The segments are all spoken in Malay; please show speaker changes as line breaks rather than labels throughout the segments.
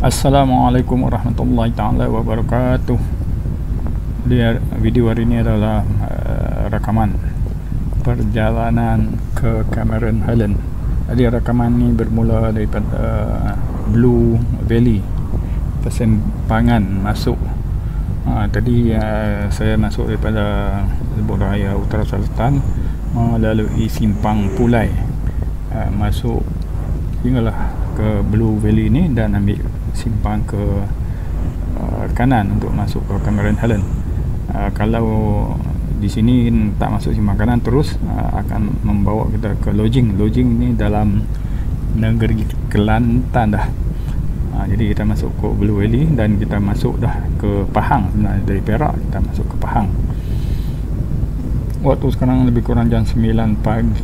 Assalamualaikum warahmatullahi taala wabarakatuh. Dia video hari ini adalah uh, rakaman perjalanan ke Cameron Highland. Jadi rakaman ini bermula daripada uh, Blue Valley persimpangan masuk uh, tadi uh, saya masuk daripada Lebuh Raya Utara Selatan melalui simpang Pulai uh, masuk hinggalah ke Blue Valley ni dan ambil simpang ke uh, kanan untuk masuk ke Cameron Highland uh, kalau di sini tak masuk simpang kanan terus uh, akan membawa kita ke lodging. Lodging ni dalam negeri Kelantan dah. Uh, jadi kita masuk ke Blue Valley dan kita masuk dah ke Pahang. Sebenarnya dari Perak kita masuk ke Pahang. Waktu sekarang lebih kurang jam 9 pagi.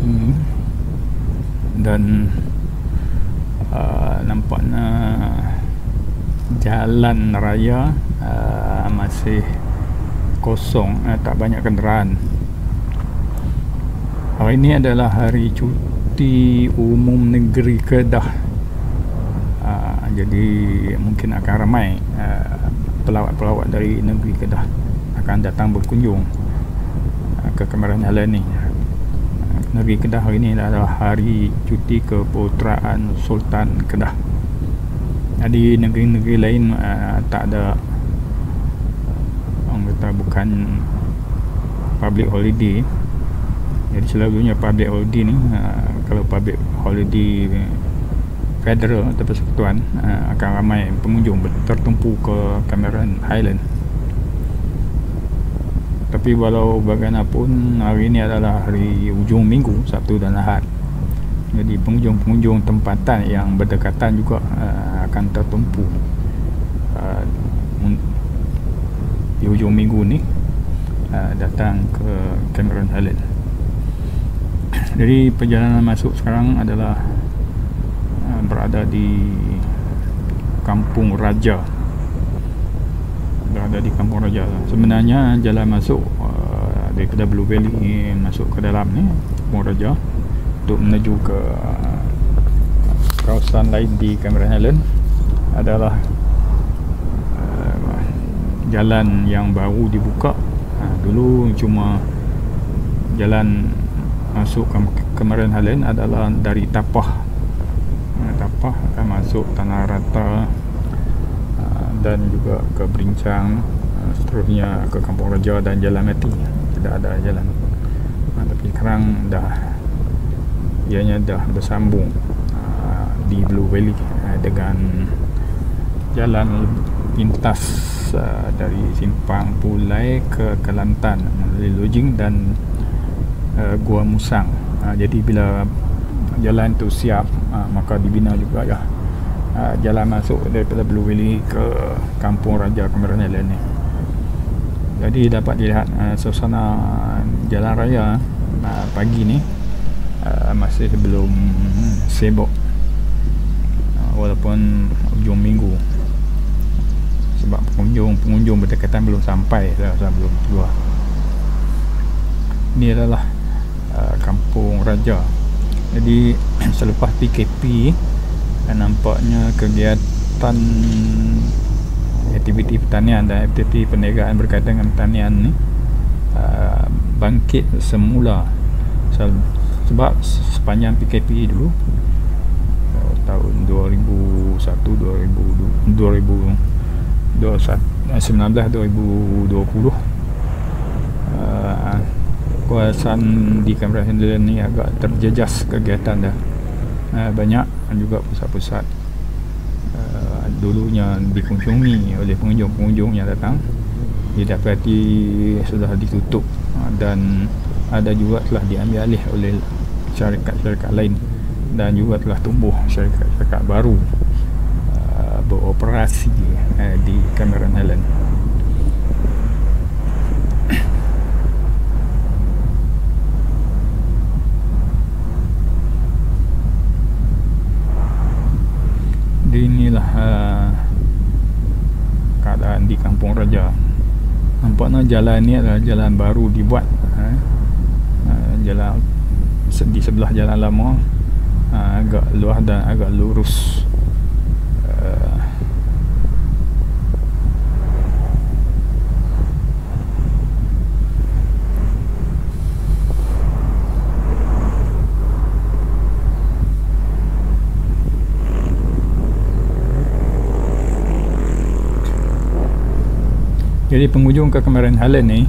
Dan uh, nampaknya jalan raya uh, masih kosong uh, tak banyak kenderaan. Hari ini adalah hari cuti umum negeri Kedah. Uh, jadi mungkin akan ramai uh, pelawat-pelawat dari negeri Kedah akan datang berkunjung uh, ke Kemaran Jalan ni. Negeri Kedah hari ini adalah hari cuti keputeraan Sultan Kedah di negeri-negeri lain uh, tak ada orang kata bukan public holiday. Jadi selalunya public holiday ni uh, kalau public holiday federal atau persekutuan uh, akan ramai pengunjung tertumpu ke Cameron Highland. Tapi walau bagaimanapun hari ini adalah hari ujung minggu Sabtu dan Ahad jadi pengunjung-pengunjung tempatan yang berdekatan juga uh, akan tertumpu. Uh, di hujung minggu ni uh, datang ke Cameron Highland jadi perjalanan masuk sekarang adalah uh, berada di Kampung Raja. Berada di Kampung Raja. Sebenarnya jalan masuk uh, daripada Blue Valley masuk ke dalam ni Kampung Raja untuk menuju ke uh, kawasan lain di Cameron Highland adalah uh, jalan yang baru dibuka. Uh, dulu cuma jalan masuk ke Cameron Highland adalah dari Tapah. Uh, Tapah akan masuk Tanah Rata uh, dan juga ke Berincang uh, seterusnya ke Kampung Raja dan Jalan Mati. Tidak ada jalan. Uh, tapi sekarang dah ianya dah bersambung uh, di Blue Valley uh, dengan jalan pintas uh, dari simpang Pulai ke Kelantan melalui lodging dan uh, Gua Musang. Uh, jadi bila jalan tu siap uh, maka dibina juga ya uh, jalan masuk daripada Blue Valley ke Kampung Raja Kemeran Island ni. Jadi dapat dilihat uh, suasana jalan raya uh, pagi ni uh, masih belum sibuk. Uh, walaupun hujung minggu. Sebab pengunjung-pengunjung berdekatan belum sampai saya rasa belum keluar. Ini adalah uh, kampung raja. Jadi selepas PKP nampaknya kegiatan aktiviti pertanian dan aktiviti perniagaan berkaitan dengan pertanian ni uh, bangkit semula sebab sepanjang PKP dulu uh, tahun 2001 2000 2000 19 2020 uh, kawasan di Cameron Highland ni agak terjejas kegiatan dah. Uh, banyak juga pusat-pusat dulunya dikunjungi oleh pengunjung-pengunjung yang datang. Didapati sudah ditutup dan ada juga telah diambil alih oleh syarikat-syarikat lain. Dan juga telah tumbuh syarikat-syarikat baru beroperasi uh, di Cameron Highland inilah uh, keadaan di Kampung Raja. Nampaknya jalan ni adalah jalan baru dibuat uh, uh, jalan di sebelah jalan lama uh, agak luas dan agak lurus. Ah. Jadi penghujung ke kemarin Halen ni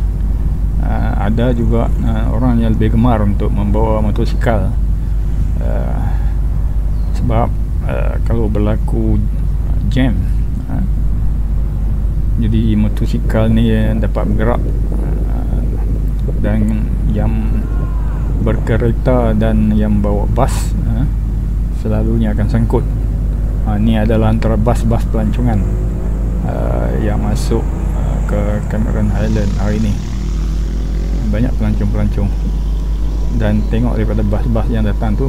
ada juga uh, orang yang lebih gemar untuk membawa motosikal. Uh, sebab uh, kalau berlaku jam uh, jadi motosikal ni dapat bergerak uh, dan yang berkereta dan yang bawa bas uh, selalunya akan sangkut. Uh, ni adalah antara bas-bas pelancongan uh, yang masuk uh, ke Cameron Highland hari ini banyak pelancong-pelancong. Dan tengok daripada bas-bas yang datang tu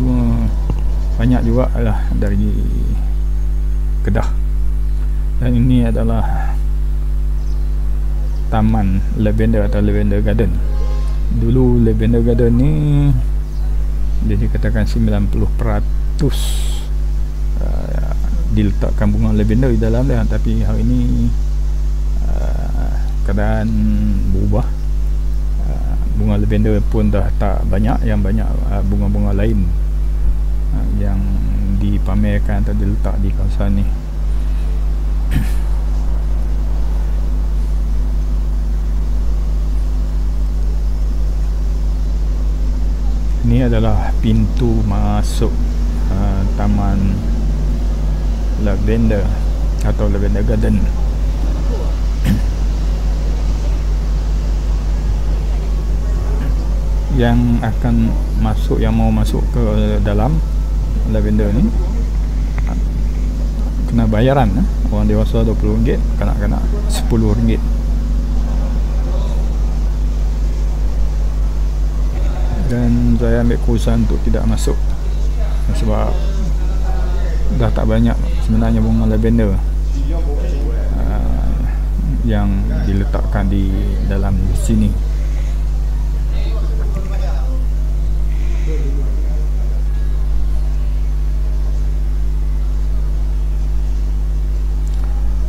banyak juga lah dari Kedah. Dan ini adalah taman lavender atau lavender garden. Dulu lavender garden ni dia dikatakan 90% uh, diletakkan bunga lavender di dalam dia. Tapi hari ini uh, keadaan berubah bunga lavender pun dah tak banyak yang banyak uh, bunga-bunga lain uh, yang dipamerkan atau diletak di kawasan ni. Ini adalah pintu masuk uh, taman lavender atau lavender garden yang akan masuk yang mau masuk ke dalam lavender ni kena bayaran eh? orang dewasa RM20 kanak-kanak RM10 dan saya ambil keputusan untuk tidak masuk sebab dah tak banyak sebenarnya bunga lavender uh, yang diletakkan di dalam sini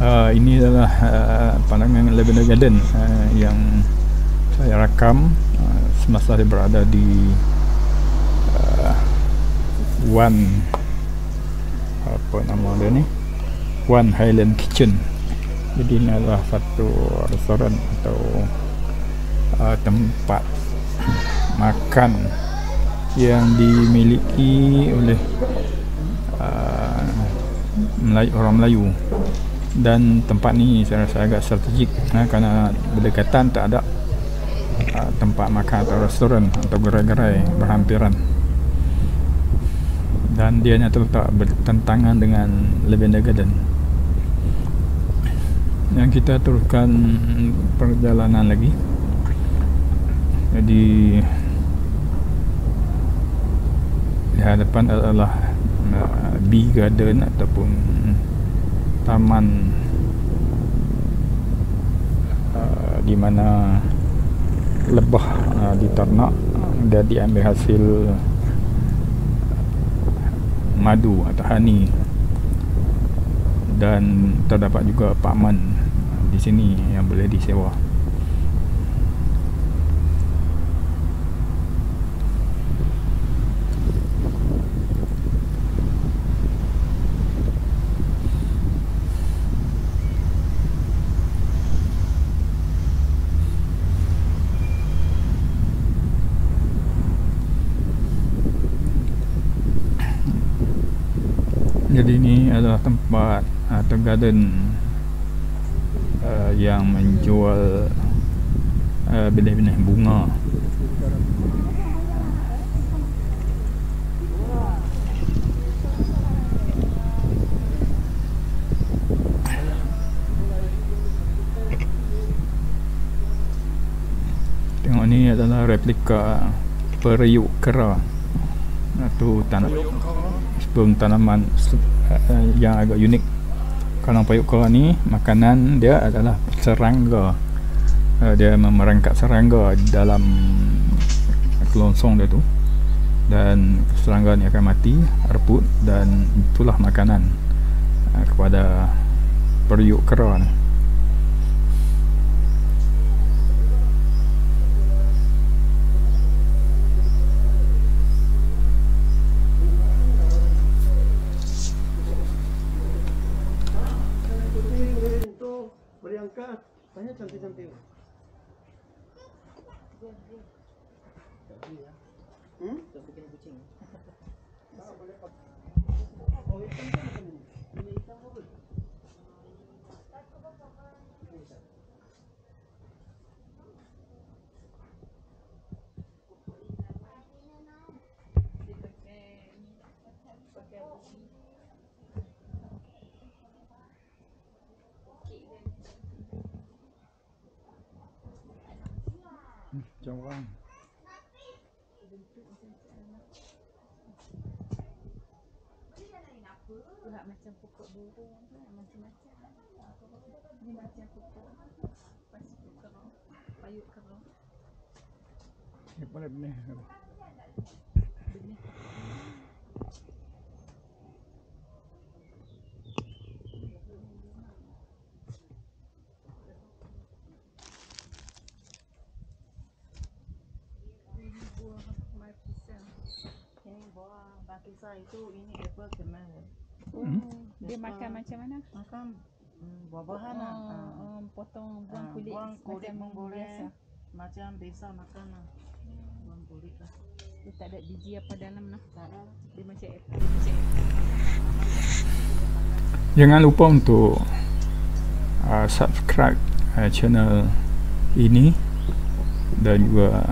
uh, ini adalah uh, pandangan lavender garden uh, yang saya rakam uh, semasa saya berada di uh, One apa nama dia ni? One Highland Kitchen. Jadi ini adalah satu restoran atau uh, tempat makan yang dimiliki oleh uh, Melayu, orang Melayu dan tempat ni saya rasa agak strategik uh, kerana berdekatan tak ada uh, tempat makan atau restoran atau gerai-gerai berhampiran. Dan dia nyata terletak bertentangan dengan Lavender Garden. Yang kita teruskan perjalanan lagi. Jadi di hadapan adalah uh, Bee Garden ataupun taman uh, di mana lebah uh, diternak dan diambil hasil madu atau honey. Dan terdapat juga apartmen di sini yang boleh disewa jadi ini adalah tempat atau garden uh, yang menjual uh, benih-benih bunga. Tengok ni adalah replika periuk kera. Atau tanah sebelum tanaman uh, yang agak unik kalau payuk kora ni makanan dia adalah serangga. Uh, dia merangkap serangga dalam kelongsong dia tu. Dan serangga ni akan mati rebut dan itulah makanan uh, kepada periuk kera ni
Banyak cantik-cantik bentuk macam anak. Pula macam pokok burung tu macam-macam. Ni macam pokok pasir kerang, payuk kerang.
Ni. Benih
Ini buah markisa.
Ini bakisa itu ini apple kena
Oh,
Hmm.
dia makan macam mana?
makan hmm, buah-buahan lah.
Oh,
Ah.
oh, potong buang
Ah,
kulit
buang kulit
macam biasa.
Macam biasa makan lah. Buang kulit lah.
Dia tak ada biji apa dalam lah.
Tak ada.
Dia macam apple. Macam apple.
Jangan lupa untuk uh, subscribe uh, channel ini dan juga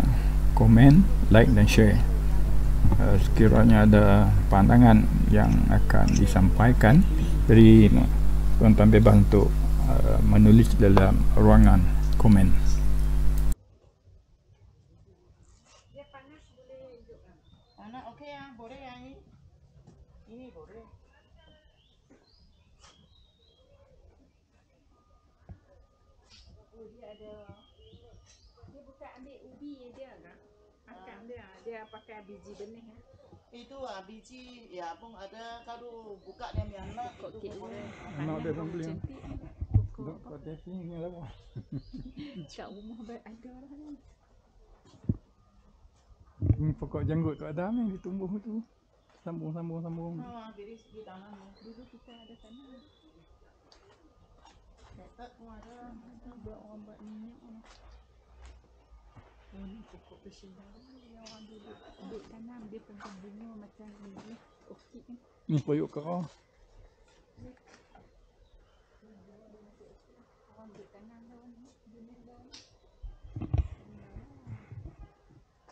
komen, like dan share. Uh, sekiranya ada pandangan yang akan disampaikan, jadi tuan-tuan bebas untuk uh, menulis dalam ruangan komen.
Dia ada dia bukan ambil ubi dia kan? Akang dia, dia pakai biji benih eh.
Itu ah biji ya pun ada kalau buka dia punya anak
Kok
itu pun boleh.
Anak dia pun beli.
eh. Pokok apa?
sini lah
Kat rumah ber- ada lah kan.
Ini pokok janggut tu ada ni ditumbuh tu. Sambung sambung sambung.
Ah, beri segi tanah ni.
Dulu kita ada tanah.
Ketat pun ada.
Buat orang buat minyak ni pokok persidangan yang orang duduk duduk tanam dia pun bunga macam ni okey kan.
Ni.
Orang ni, daun.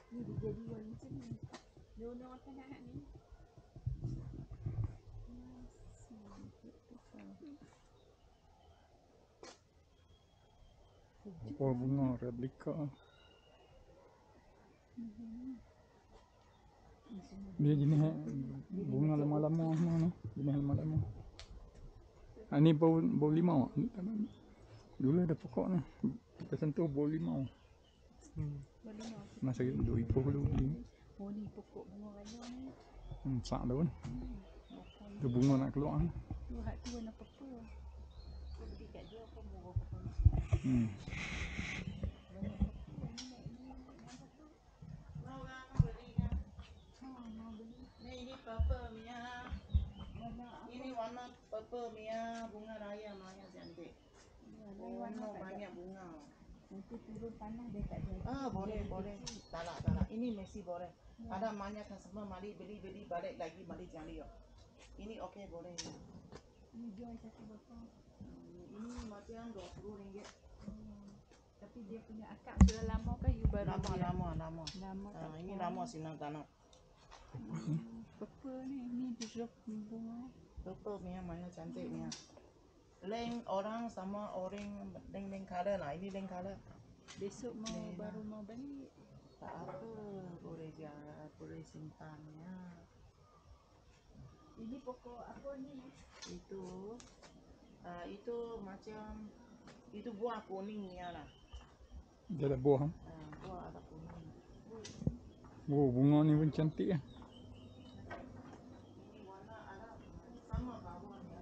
Ni dia jadi warna macam ni. Orang ni.
Pokok bunga replika. Dia jenis bunga lama-lama semua ni. Jenis lama-lama. Ha, ni bau bau limau. Ada. Dulu ada pokok ni. Kita sentuh bau limau.
Warna
Masa duduk ipoh dulu beli.
Oh ni pokok bunga raya ni.
Hmm, sak daun.
Makan
Tu bunga nak keluar. ni.
tu hak tu warna purple. Kau beli kat dia apa bunga purple?
Hmm.
Warna purple ni nak ni yang satu.
Mau kan beri kan.
Ha, mau beli.
Ni ini purple Mia. Ini warna purple Mia bunga raya Maya cantik. Oh,
warna
banyak bunga.
Nanti turun tanah dia tak jadi.
Ah boleh boleh. Tak lah tak lah. Ini mesti boleh. Ada banyak customer mari beli beli balik lagi mari cari yo. Ini okey boleh.
Ni jual satu botol.
Hmm, Ini macam dua puluh ringgit.
Tapi dia punya akak sudah lama ke you baru
Lama
dia?
lama lama.
Lama
Ah, ini
tahu.
lama sinar tanah.
Purple ni, ni dia bunga.
Purple Mia mana cantik Mia. Leng orang sama orang leng leng color lah. Ini leng color.
Besok mau
Ni lah.
baru mau balik.
Tak apa boleh jalan boleh simpan ya.
Ini pokok apa ni?
Itu ah, itu macam itu buah kuning Mia lah.
Dia ada buah.
Ah, buah ada kuning.
Oh, bunga ni pun cantik ah.
Ini warna ada sama bawah ya.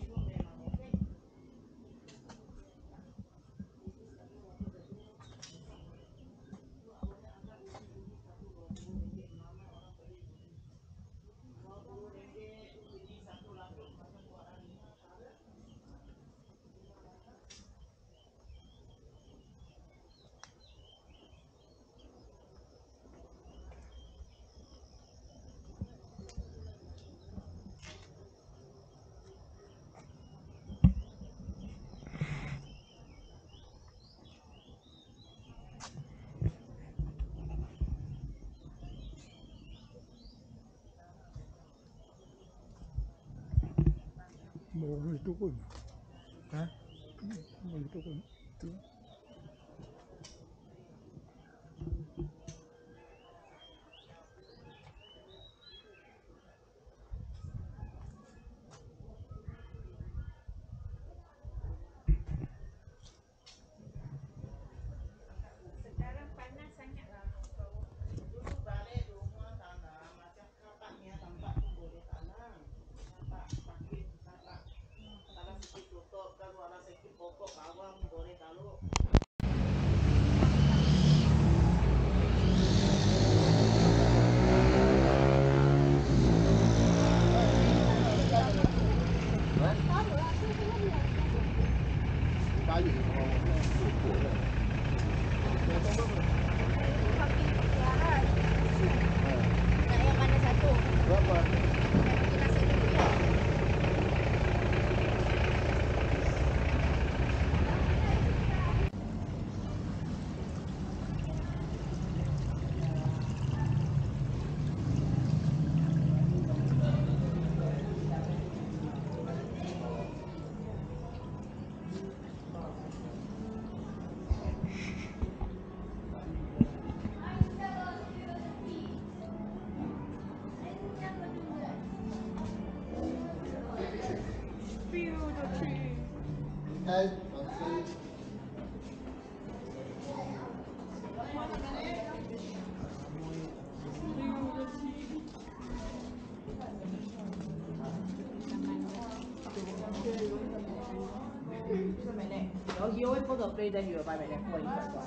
Itu memang okey. Oh, boleh turun. Ha? Boleh
oh, he always put the plate, then he will buy
in the box.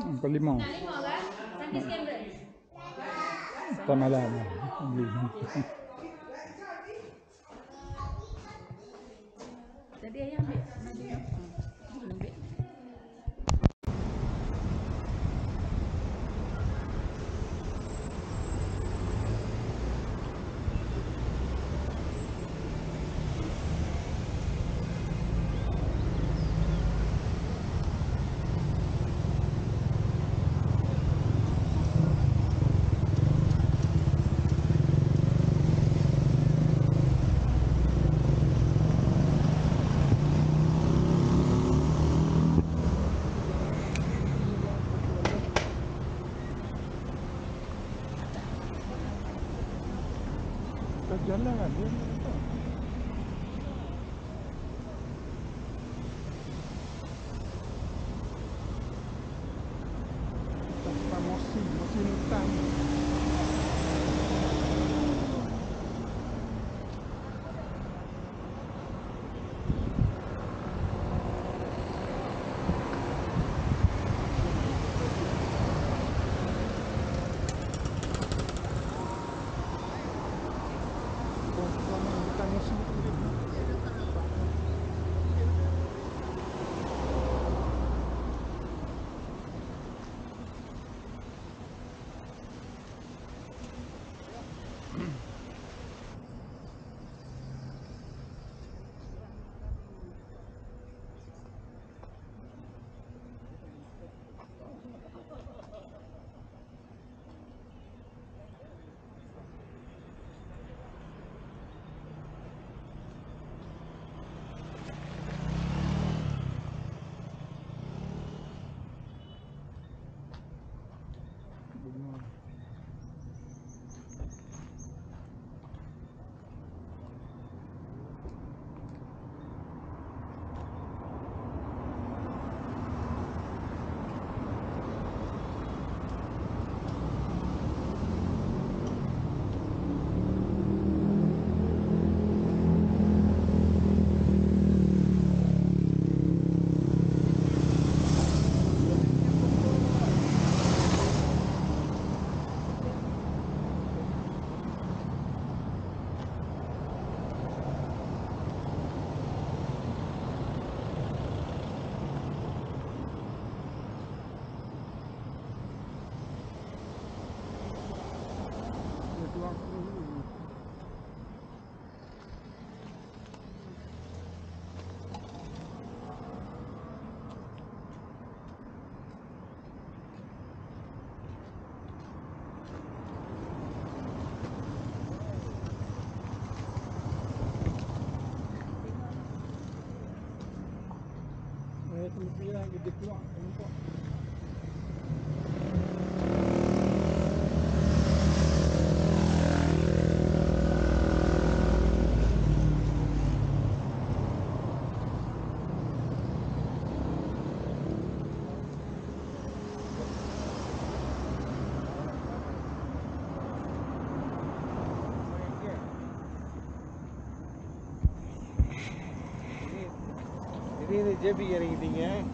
Empat lima.
Nak lima kan? Sekian berat.
Tak malam. Beli.
Tadi ayah ambil
또 연락 안 되는 거 Eh, tepi lah, dia keluar, nampak.
Ini